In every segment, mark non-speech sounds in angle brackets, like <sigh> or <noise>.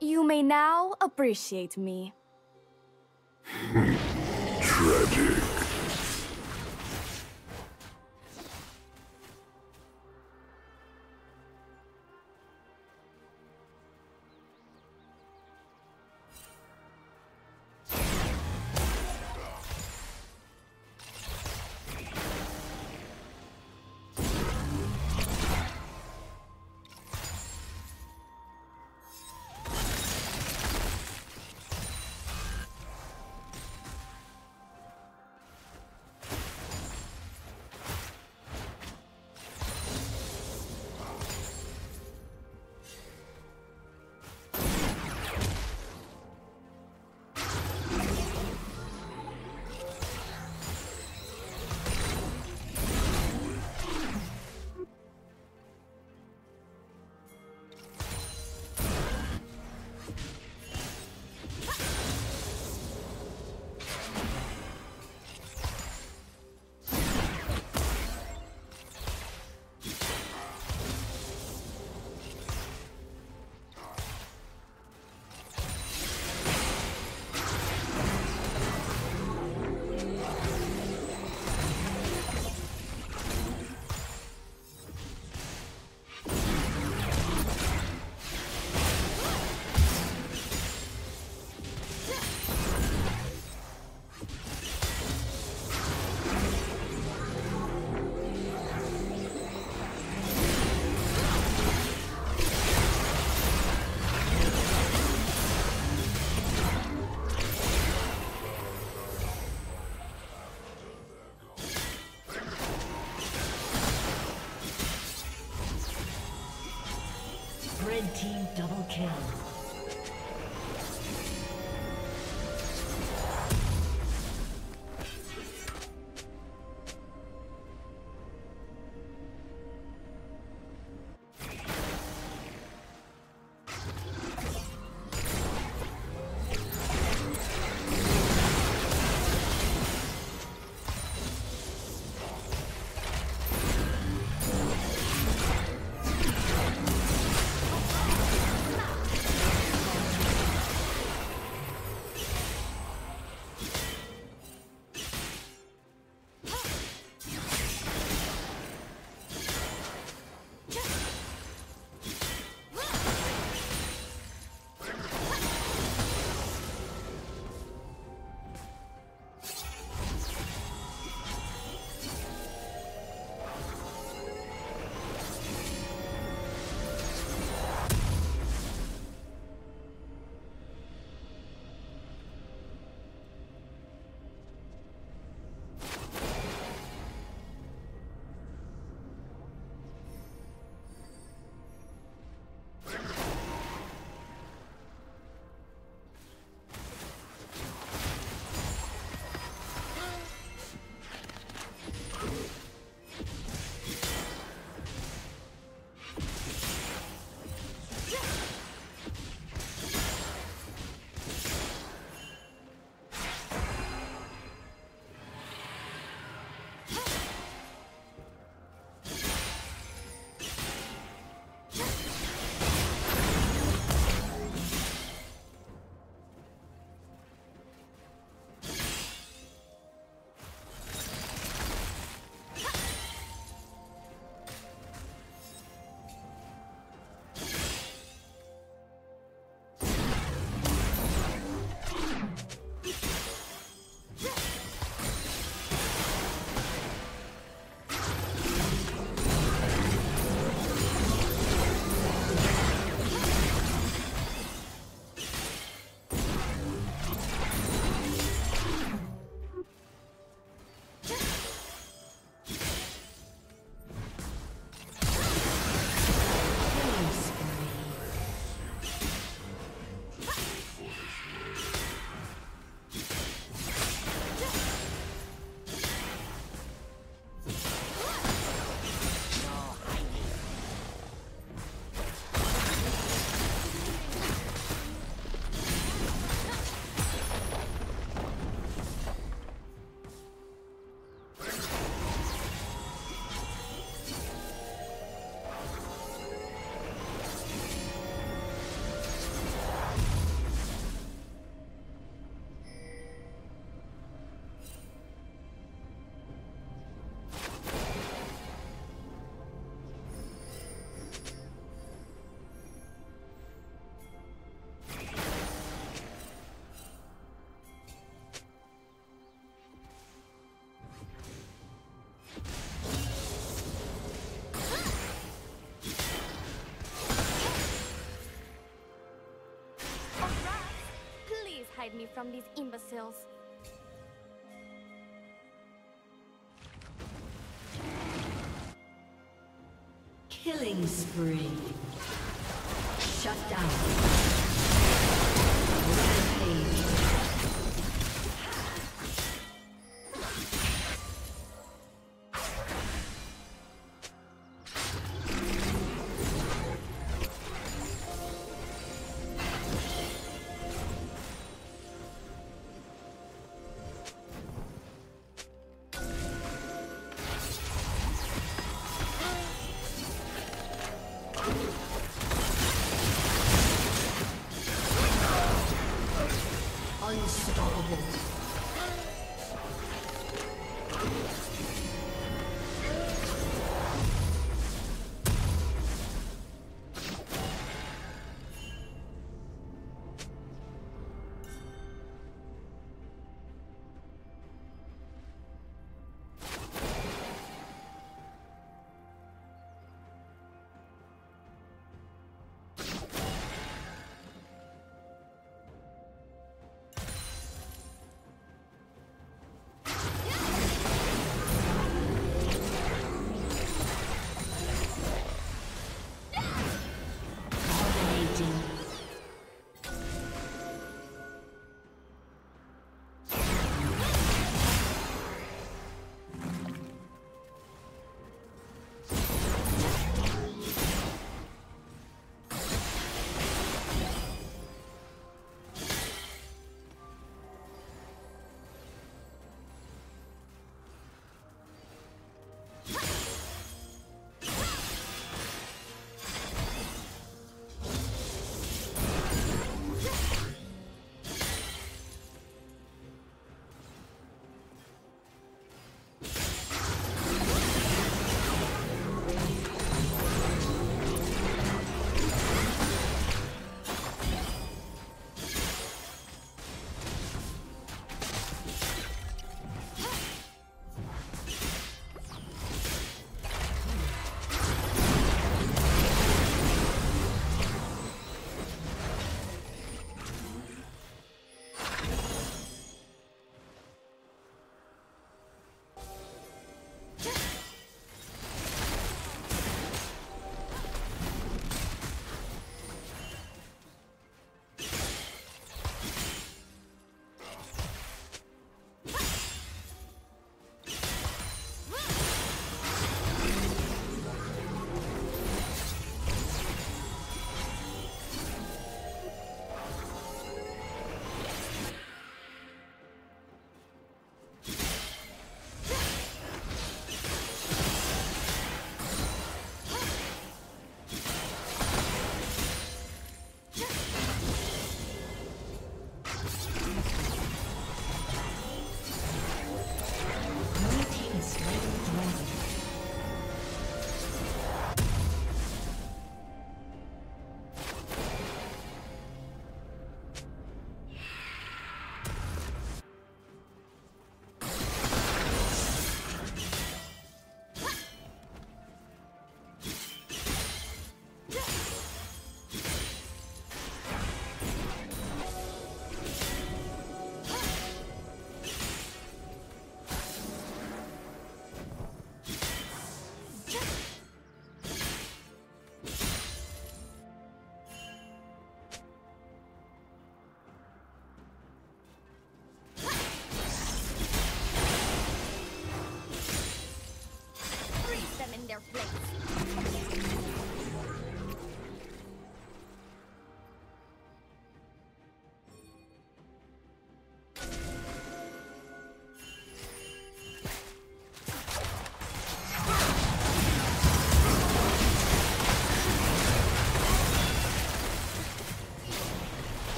You may now appreciate me. <laughs> Tragic. Team double kill. Hide me from these imbeciles. Killing spree. Shut down.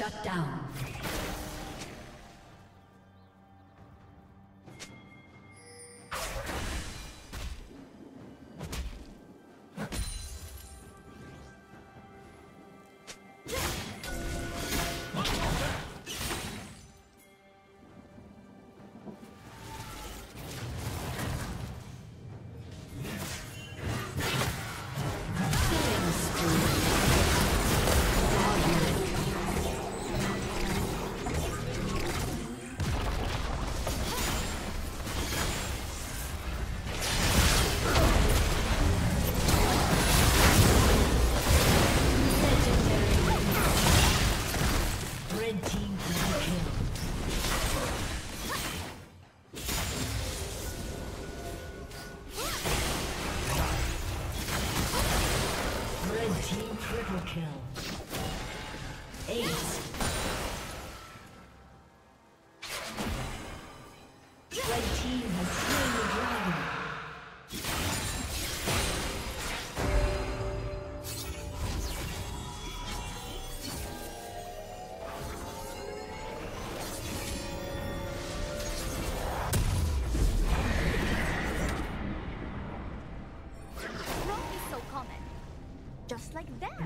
Shut down.